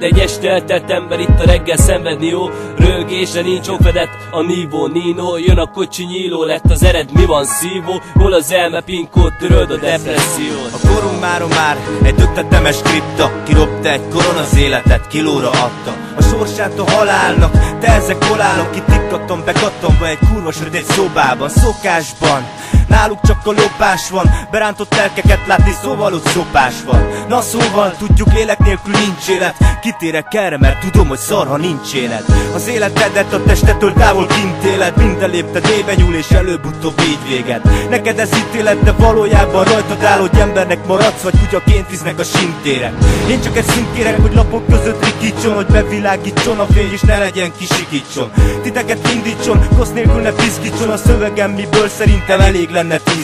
De egy este eltelt ember itt a reggel szenvedni jó Rögésre nincs okfedett a nívó Nino. Jön a kocsi nyíló lett az ered mi van szívó? Hol az elme pinkót töröld a depressziót? A korunk mára már egy dögtetemes kripta. Kirobta egy koron az életet, kilóra adta. A sorsát a halálnak, te ezek kolálok Ki tikkatom, bekattomba egy kurva sötét szobában Szokásban Náluk csak a lopás van. Berántott lelkeket látni, szóval ott szopás van. Na szóval, tudjuk lélek nélkül nincs élet. Kitérek erre, mert tudom, hogy szar, ha nincs élet. Az életedet a testetől távol kint éled. Minden lépted éve nyúl és előbb-utóbb így véged. Neked ez ítélet, de valójában rajtad áll Hogy embernek maradsz, vagy kutyaként visznek a sintére Én csak egy szintérek, hogy lapok között rikítson Hogy bevilágítson a fény és ne legyen kisikítson. Titeket indítson, kosz nélkül ne piszkítson A szövegem, miből szerintem elég lenne tíz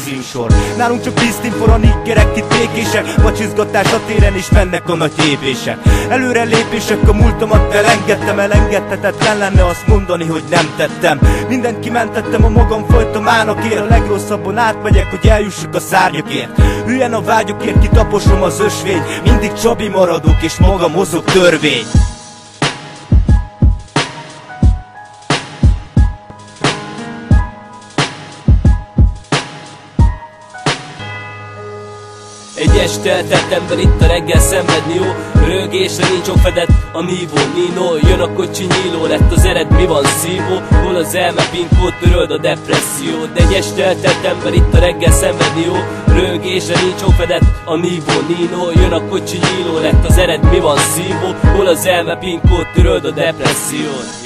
Nálunk csak víztinfor a nikkerek itt békések Vacsizgatás a téren is mennek a nagy lépések Előre lépések a múltamat elengedtem Elengedhetetlen lenne azt mondani, hogy nem tettem. Mindent kimentettem a magam folytomának ér A legrosszabban átmegyek, hogy eljussuk a szárnyakért. Hülyen a vágyokért, kitaposom az ösvény. Mindig Csabi maradok és maga mozog törvény Egy este eltelt ember itt a reggel szenvedni jó Rögésre nincs fedett a nívó Nino. Jön a kocsi nyíló lett az ered mi van szívó? Hol az elme pinkót töröld a depresszió De egy este eltelt ember itt a reggel szenvedni jó Rögésre nincs fedett a nívó Nino. Jön a kocsi nyíló lett az ered mi van szívó? Hol az elme pinkót töröld a depressziót